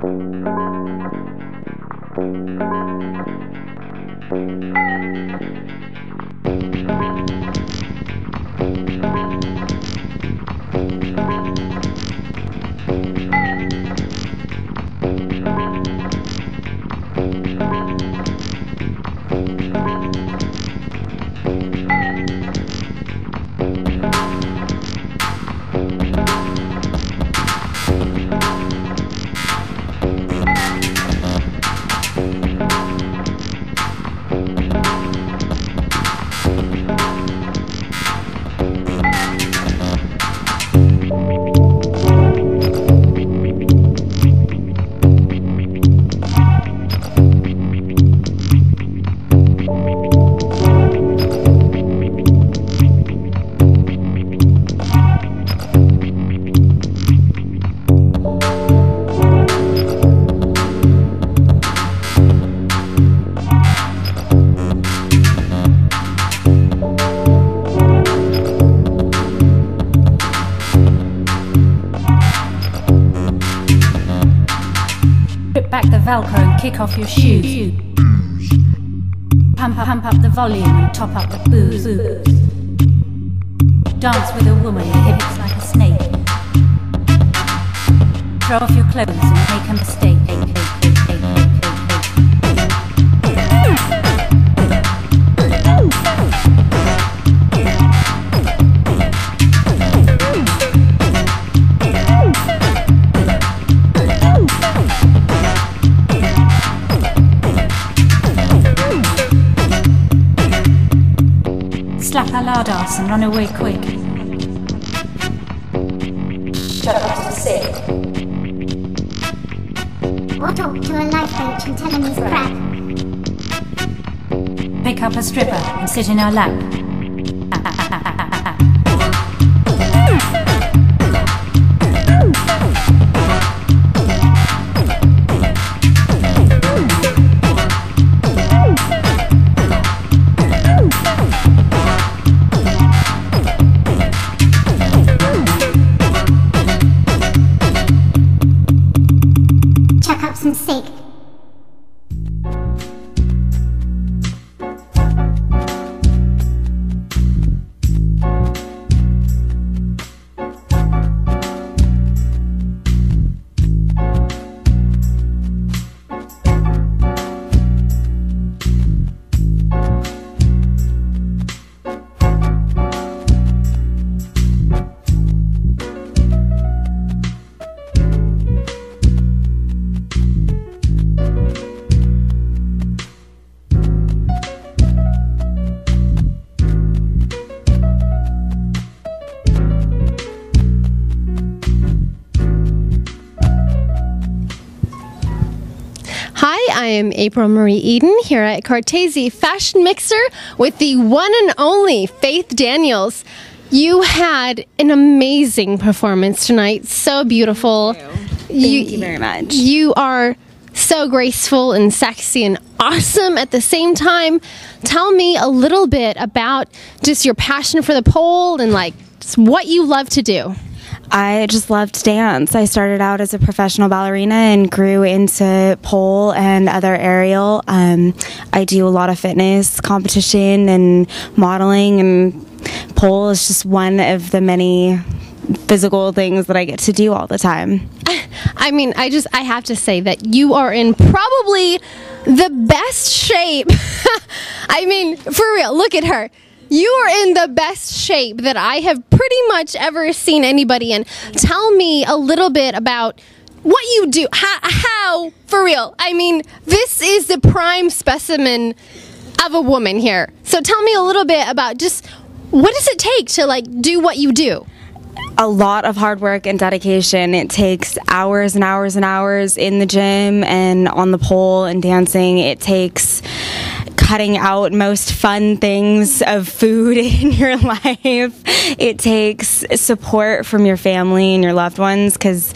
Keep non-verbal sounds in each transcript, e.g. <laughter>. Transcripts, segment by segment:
Thank you. Strip back the Velcro and kick off your shoes. Pump, pump up the volume and top up the booze. Dance with a woman with hips like a snake. Throw off your clothes and make a mistake. Ass and run away quick. Or talk to a life coach and tell him he's crap. Pick up a stripper and sit in her lap. Chuck up am April Marie Eden here at Cortese Fashion Mixer with the one and only Faith Daniels. You had an amazing performance tonight. So beautiful. Thank you very much. You are so graceful and sexy and awesome at the same time. Tell me a little bit about just your passion for the pole and like just what you love to do. I just love to dance. I started out as a professional ballerina and grew into pole and other aerial. Um, I do a lot of fitness competition and modeling, and pole is just one of the many physical things that I get to do all the time. <laughs> I mean, I just I have to say that you are in probably the best shape. <laughs> I mean, for real, look at her. You are in the best shape that I have pretty much ever seen anybody in. Tell me a little bit about what you do. How, how for real? I mean, this is the prime specimen of a woman here. So tell me a little bit about just what does it take to like do what you do? a lot of hard work and dedication. It takes hours and hours and hours in the gym and on the pole and dancing. It takes cutting out most fun things of food <laughs> in your life. It takes support from your family and your loved ones because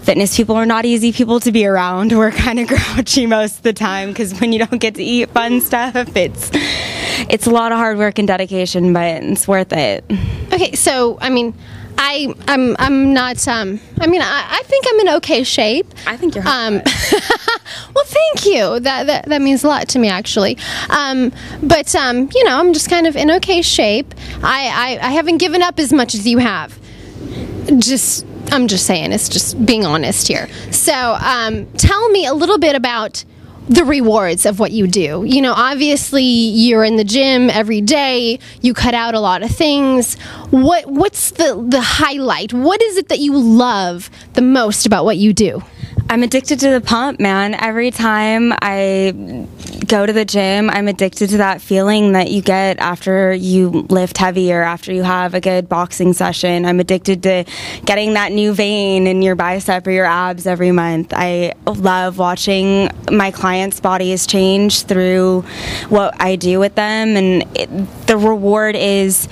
fitness people are not easy people to be around. <laughs> We're kind of grouchy most of the time because when you don't get to eat fun stuff, it's it's a lot of hard work and dedication, but it's worth it. Okay, so I mean, I I'm I'm not um I mean I, I think I'm in okay shape. I think you're hot. Um <laughs> well thank you. That, that that means a lot to me actually. Um but um you know, I'm just kind of in okay shape. I I, I haven't given up as much as you have. Just I'm just saying, it's just being honest here. So, um, tell me a little bit about the rewards of what you do. You know, obviously you're in the gym every day. You cut out a lot of things. What what's the the highlight? What is it that you love the most about what you do? I'm addicted to the pump, man. Every time I go to the gym, I'm addicted to that feeling that you get after you lift heavy or after you have a good boxing session. I'm addicted to getting that new vein in your bicep or your abs every month. I love watching my clients' bodies change through what I do with them, and it, the reward is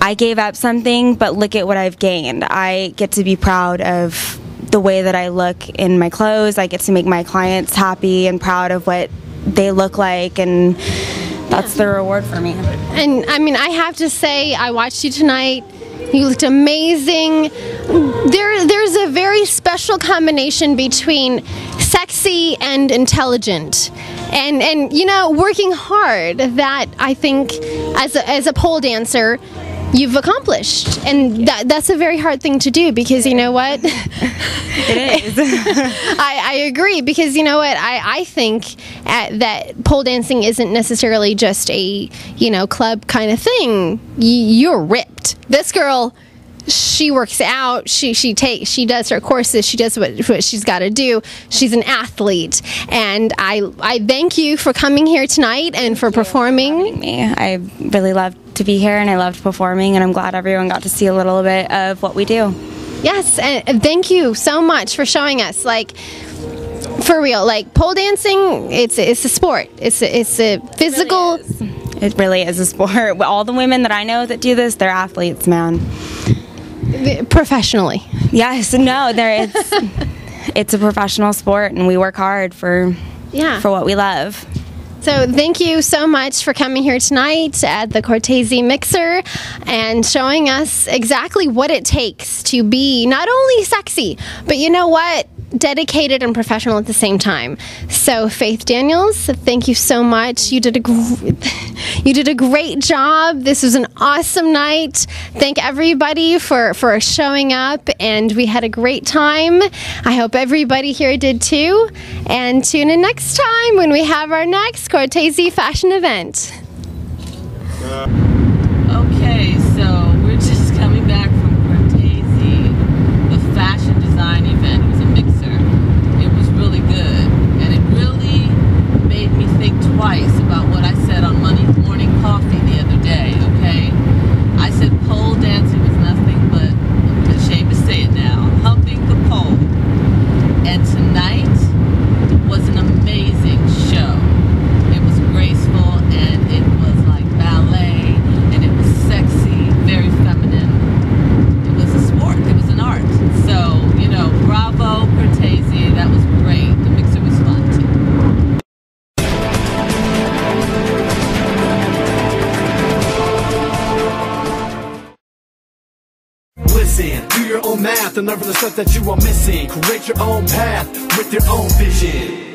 I gave up something, but look at what I've gained. I get to be proud of the way that I look in my clothes. I get to make my clients happy and proud of what they look like, and that's the reward for me. And I mean, I have to say, I watched you tonight. You looked amazing. There, there's a very special combination between sexy and intelligent, and and you know, working hard. That I think, as a, as a pole dancer, you've accomplished, and that that's a very hard thing to do because you know what. <laughs> <laughs> It is. <laughs> I, I agree because you know what I, I think at, that pole dancing isn't necessarily just a you know club kind of thing. Y- you're ripped. This girl, she works out. She she takes she does her courses. She does what, what she's got to do. She's an athlete, and I I thank you for coming here tonight and for performing. me. I really love to be here and I loved performing and I'm glad everyone got to see a little bit of what we do. Yes, and thank you so much for showing us. Like, for real, like pole dancing, it's it's a sport. It's a, it's a physical. It really is a sport. <laughs> All the women that I know that do this, they're athletes, man. professionally. Yes, no, there it's <laughs> it's a professional sport and we work hard for Yeah. for what we love. So thank you so much for coming here tonight at the Cortese Mixer and showing us exactly what it takes to be not only sexy, but you know what? Dedicated and professional at the same time. So Faith Daniels, thank you so much. You did a gr- <laughs> you did a great job. This was an awesome night. Thank everybody for for showing up and we had a great time. I hope everybody here did too. And tune in next time when we have our next Cortese fashion event. And learn from the stuff that you are missing. Create your own path with your own vision.